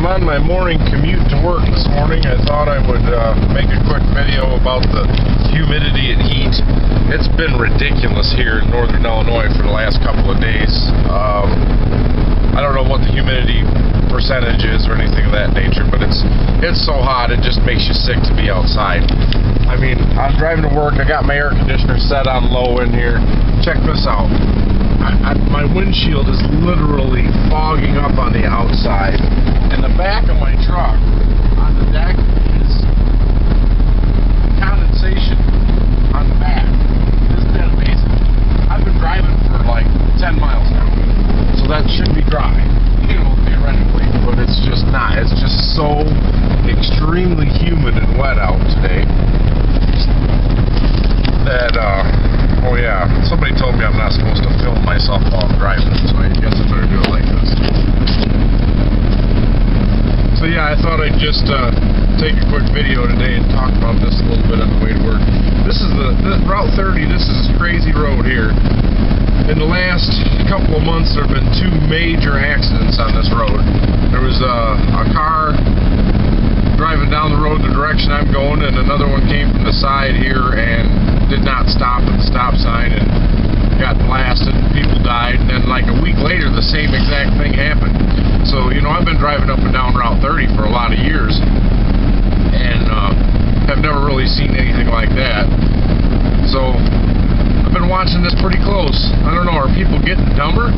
I'm on my morning commute to work this morning, I thought I would uh, make a quick video about the humidity and heat. It's been ridiculous here in northern Illinois for the last couple of days. Um, I don't know what the humidity percentage is or anything of that nature, but it's it's so hot it just makes you sick to be outside. I mean, I'm driving to work. I got my air conditioner set on low in here. Check this out. I, I, my windshield is literally fogging up on the outside, and the back of my truck on the deck is condensation on the back. Isn't that amazing? I've been driving for like 10 miles now, so that should be dry, you know, theoretically, but it's just not. It's just so extremely humid and wet out today that, uh, oh yeah, somebody told me I'm not supposed to film myself while I'm driving, so I guess I better do it like this. So yeah, I thought I'd just uh, take a quick video today and talk about this a little bit on the way to work. This is the this, Route 30. This is a crazy road here. In the last couple of months, there have been two major accidents on this road. There was uh, a car driving down the road the direction I'm going, and another one came from the side here and did not stop at the stop sign and got blasted. And people died, and then like a week later, the same exact thing happened. So you know, I've been driving up and down Route 30 for a lot of years, and uh, have never really seen anything like that. So I've been watching this pretty close. I don't know, are people getting dumber?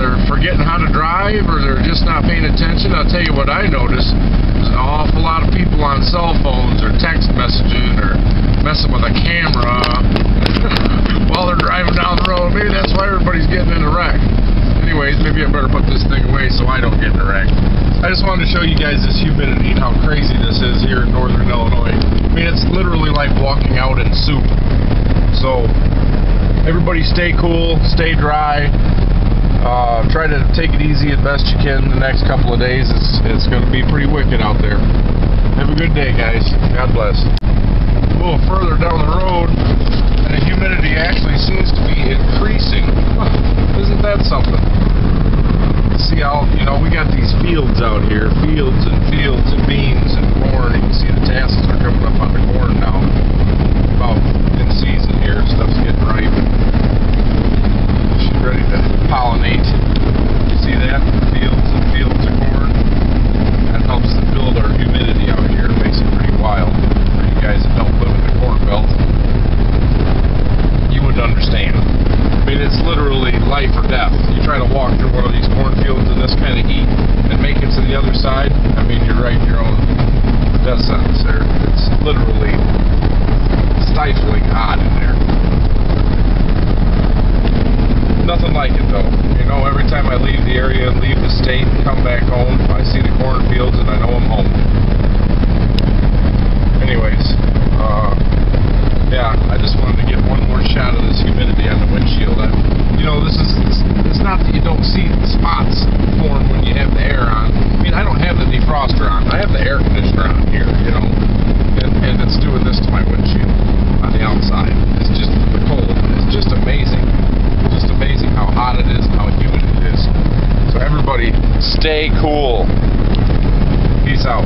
They're forgetting how to drive, or they're just not paying attention. I'll tell you what I noticed. There's an awful lot of people on cell phones or text messaging or messing with a camera while they're driving down the road. Maybe that's why everybody's getting in a wreck. Anyways, maybe I better put this thing away so I don't get in a wreck. I just wanted to show you guys this humidity and how crazy this is here in northern Illinois. I mean, it's literally like walking out in soup. So, everybody stay cool, stay dry. Uh, try to take it easy as best you can the next couple of days. It's, it's going to be pretty wicked out there. Have a good day, guys. God bless. A little further down the road, and the humidity actually seems to be increasing. Isn't that something? See how, you know, we got these fields out here, fields and fields and beans and corn. You can see the tassels are coming up on the corn now. cool. Peace out.